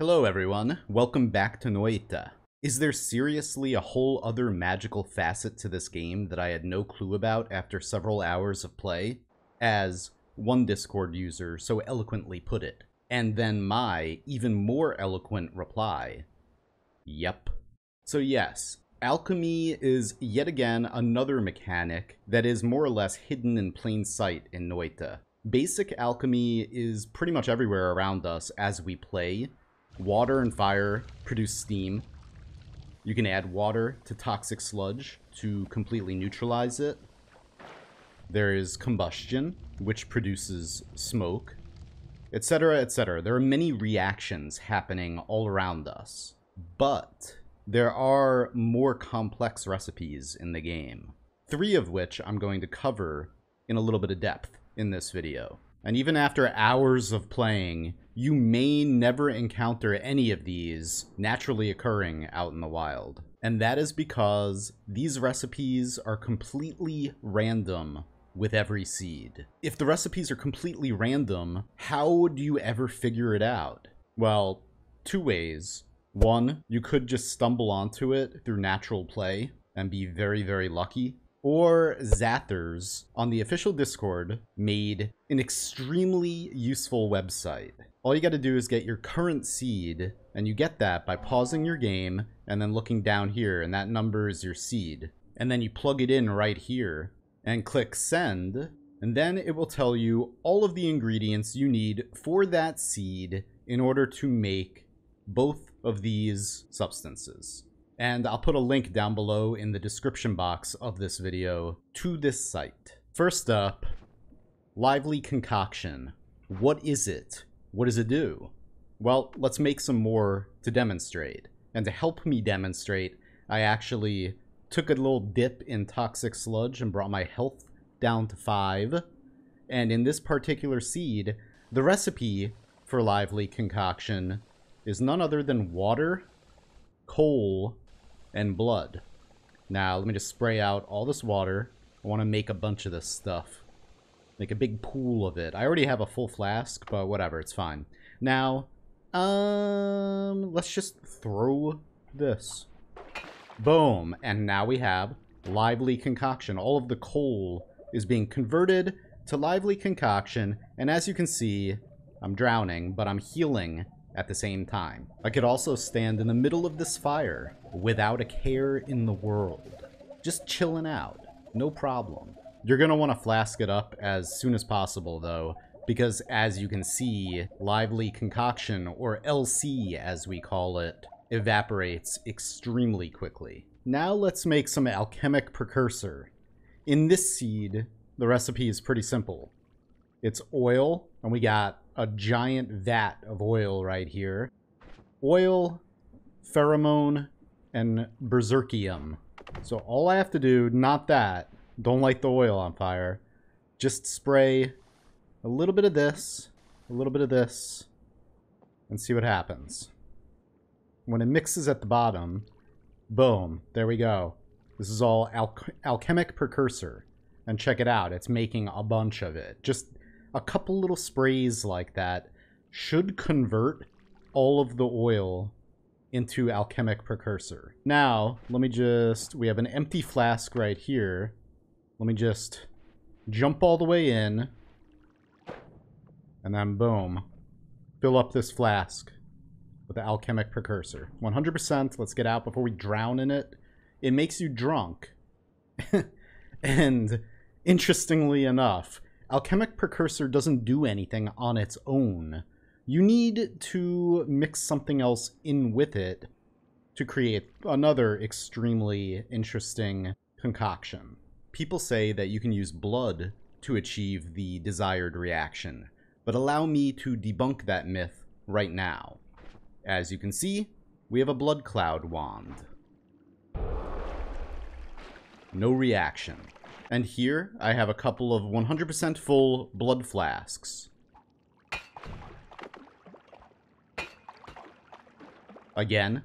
Hello everyone, welcome back to Noita. Is there seriously a whole other magical facet to this game that I had no clue about after several hours of play? As one Discord user so eloquently put it. And then my even more eloquent reply. Yep. So yes, alchemy is yet again another mechanic that is more or less hidden in plain sight in Noita. Basic alchemy is pretty much everywhere around us as we play. Water and fire produce steam. You can add water to toxic sludge to completely neutralize it. There is combustion, which produces smoke, etc., etc. There are many reactions happening all around us. But there are more complex recipes in the game, three of which I'm going to cover in a little bit of depth in this video. And even after hours of playing, you may never encounter any of these naturally occurring out in the wild. And that is because these recipes are completely random with every seed. If the recipes are completely random, how do you ever figure it out? Well, two ways. One, you could just stumble onto it through natural play and be very, very lucky. Or Zatherz on the official Discord made an extremely useful website. All you got to do is get your current seed, and you get that by pausing your game and then looking down here, and that number is your seed. And then you plug it in right here, and click send, and then it will tell you all of the ingredients you need for that seed in order to make both of these substances. And I'll put a link down below in the description box of this video to this site. First up, Lively Concoction. What is it? What does it do? Well, let's make some more to demonstrate. And to help me demonstrate, I actually took a little dip in toxic sludge and brought my health down to 5. And in this particular seed, the recipe for lively concoction is none other than water, coal, and blood. Now, let me just spray out all this water. I want to make a bunch of this stuff. Make a big pool of it. I already have a full flask, but whatever, it's fine. Now, um, let's just throw this. Boom. And now we have lively concoction. All of the coal is being converted to lively concoction. And as you can see, I'm drowning, but I'm healing at the same time. I could also stand in the middle of this fire without a care in the world. Just chilling out. No problem. You're want to flask it up as soon as possible, though, because as you can see, lively concoction, or LC as we call it, evaporates extremely quickly. Now let's make some alchemic precursor. In this seed, the recipe is pretty simple. It's oil, and we got a giant vat of oil right here. Oil, pheromone, and berserkium. So all I have to do, not that, don't light the oil on fire, just spray a little bit of this, a little bit of this, and see what happens. When it mixes at the bottom, boom, there we go. This is all al alchemic precursor. And check it out, it's making a bunch of it. Just a couple little sprays like that should convert all of the oil into alchemic precursor. Now, let me just, we have an empty flask right here. Let me just jump all the way in. And then boom, fill up this flask with the alchemic precursor. 100%, let's get out before we drown in it. It makes you drunk. and interestingly enough, alchemic precursor doesn't do anything on its own. You need to mix something else in with it to create another extremely interesting concoction. People say that you can use blood to achieve the desired reaction, but allow me to debunk that myth right now. As you can see, we have a Blood Cloud wand. No reaction. And here, I have a couple of 100% full blood flasks. Again,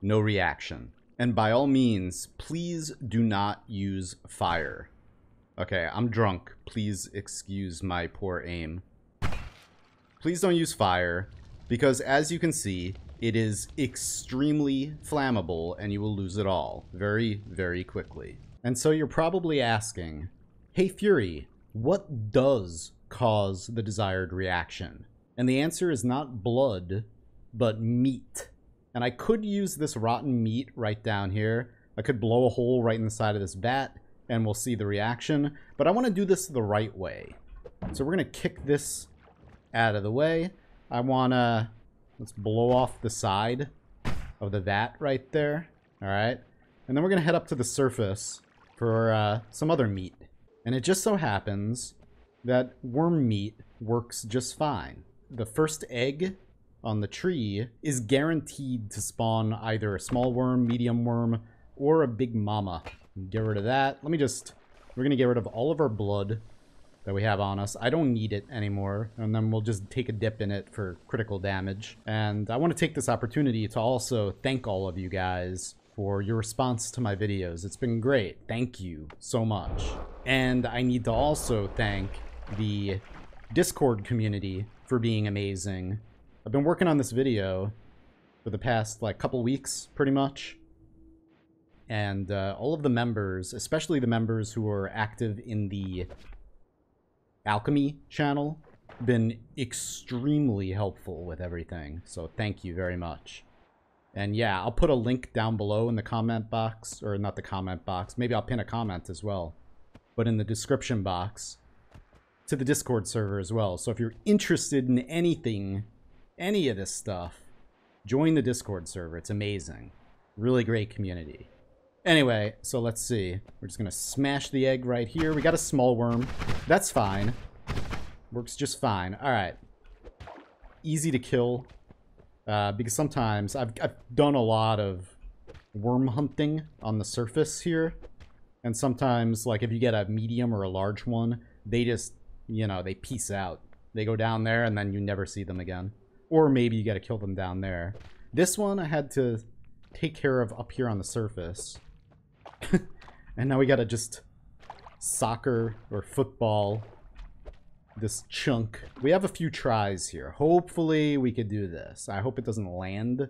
no reaction. And by all means, please do not use fire. Okay, I'm drunk. Please excuse my poor aim. Please don't use fire. because as you can see, it is extremely flammable and you will lose it all very, very quickly. And so you're probably asking, hey Fury, what does cause the desired reaction? And the answer is not blood, but meat. And I could use this rotten meat right down here. I could blow a hole right in the side of this vat and we'll see the reaction. But I want to do this the right way. So we're going to kick this out of the way. I want to, let's blow off the side of the vat right there. All right. And then we're going to head up to the surface for uh, some other meat. And it just so happens that worm meat works just fine. The first egg on the tree is guaranteed to spawn either a small worm, medium worm, or a big mama. Get rid of that. Let me just... We're going to get rid of all of our blood that we have on us. I don't need it anymore, and then we'll just take a dip in it for critical damage. And I want to take this opportunity to also thank all of you guys for your response to my videos. It's been great. Thank you so much. And I need to also thank the Discord community for being amazing. I've been working on this video for the past like couple weeks, pretty much. And uh, all of the members, especially the members who are active in the alchemy channel been extremely helpful with everything. So thank you very much. And yeah, I'll put a link down below in the comment box, or not the comment box. Maybe I'll pin a comment as well. But in the description box to the Discord server as well. So if you're interested in anything, any of this stuff, join the Discord server. It's amazing. Really great community. Anyway, so let's see. We're just to smash the egg right here. We got a small worm. That's fine. Works just fine. All right. Easy to kill. Uh, because sometimes I've, I've done a lot of worm hunting on the surface here. And sometimes, like, if you get a medium or a large one, they just, you know, they peace out. They go down there and then you never see them again. Or maybe you got to kill them down there. This one I had to take care of up here on the surface. and now we gotta just soccer or football this chunk. We have a few tries here. Hopefully we could do this. I hope it doesn't land.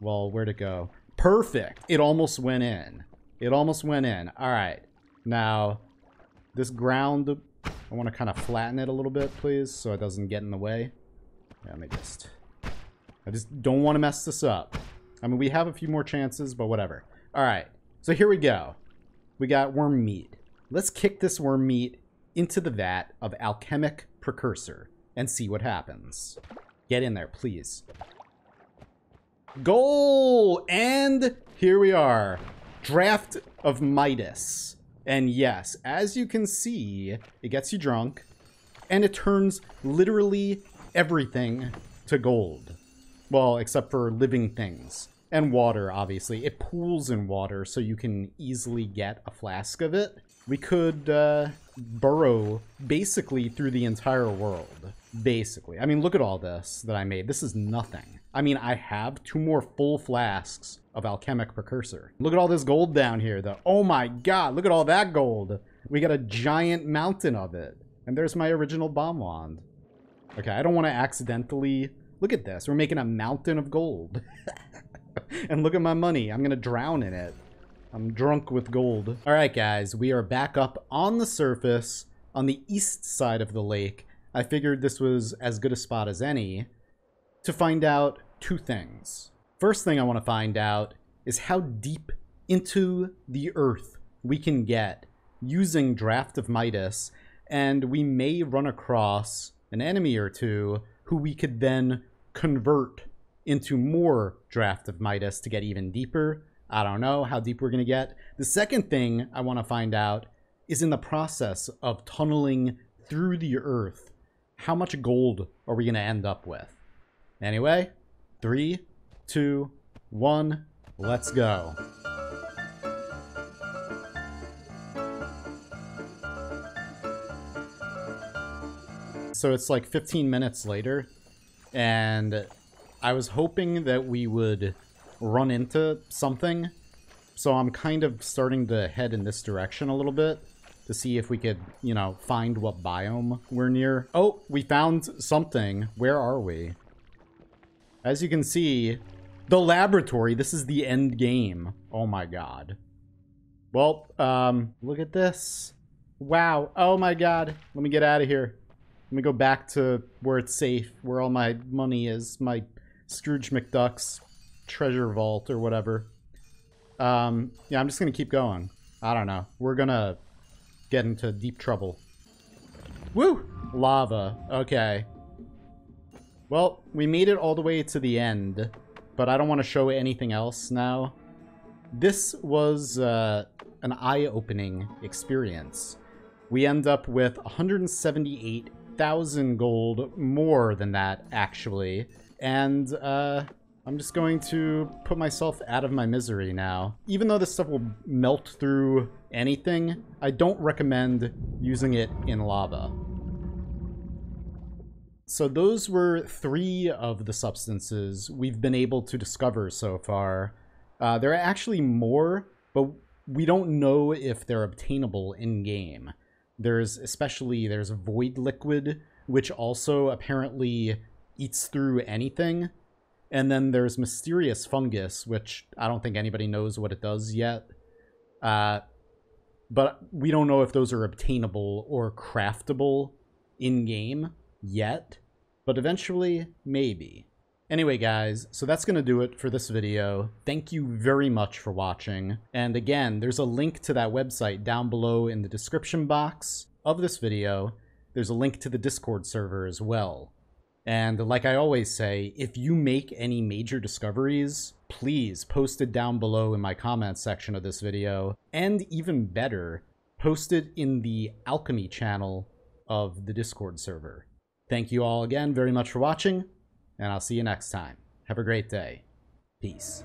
Well, where'd it go? Perfect. It almost went in. It almost went in. All right. Now, this ground, I want to kind of flatten it a little bit, please, so it doesn't get in the way. Yeah, let me just... I just don't want to mess this up. I mean, we have a few more chances, but whatever. All right. So here we go. We got worm meat. Let's kick this worm meat into the vat of alchemic precursor and see what happens. Get in there, please. Goal! And here we are. Draught of Midas. And yes, as you can see, it gets you drunk, and it turns literally everything to gold. Well, except for living things and water, obviously. It pools in water, so you can easily get a flask of it. We could uh, burrow basically through the entire world. Basically. I mean, look at all this that I made. This is nothing. I mean, I have two more full flasks of alchemic precursor. Look at all this gold down here, though. Oh my god, look at all that gold. We got a giant mountain of it. And there's my original bomb wand. Okay, I don't want to accidentally... Look at this. We're making a mountain of gold. and look at my money. I'm going to drown in it. I'm drunk with gold. All right, guys, we are back up on the surface on the east side of the lake. I figured this was as good a spot as any to find out two things. First thing I want to find out is how deep into the earth we can get using Draught of Midas, and we may run across an enemy or two who we could then convert into more Draught of Midas to get even deeper. I don't know how deep we're going to get. The second thing I want to find out is in the process of tunneling through the earth, how much gold are we going to end up with? Anyway, three, two, one, let's go. So it's like 15 minutes later, and I was hoping that we would run into something. So I'm kind of starting to head in this direction a little bit to see if we could, you know, find what biome we're near. Oh, we found something. Where are we? As you can see, the laboratory, this is the end game. Oh my god. Well, um, look at this. Wow. Oh my god. Let me get out of here. Let me go back to where it's safe, where all my money is. My Scrooge McDuck's treasure vault or whatever. Um, yeah, I'm just gonna keep going. I don't know. We're gonna get into deep trouble. Woo! Lava. Okay. Well, we made it all the way to the end, but I don't want to show anything else now. This was uh, an eye-opening experience. We end up with 178,000 gold, more than that, actually. And uh, I'm just going to put myself out of my misery now. Even though this stuff will melt through anything, I don't recommend using it in lava. So those were three of the substances we've been able to discover so far. Uh, there are actually more, but we don't know if they're obtainable in-game. There's especially, there's void liquid, which also apparently eats through anything. And then there's mysterious fungus, which I don't think anybody knows what it does yet. Uh, but we don't know if those are obtainable or craftable in-game yet, but eventually, maybe. Anyway, guys, so that's going to do it for this video. Thank you very much for watching. And again, there's a link to that website down below in the description box of this video. There's a link to the Discord server as well. And like I always say, if you make any major discoveries, please post it down below in my comments section of this video. And even better, post it in the alchemy channel of the Discord server. Thank you all again very much for watching, and I'll see you next time. Have a great day. Peace.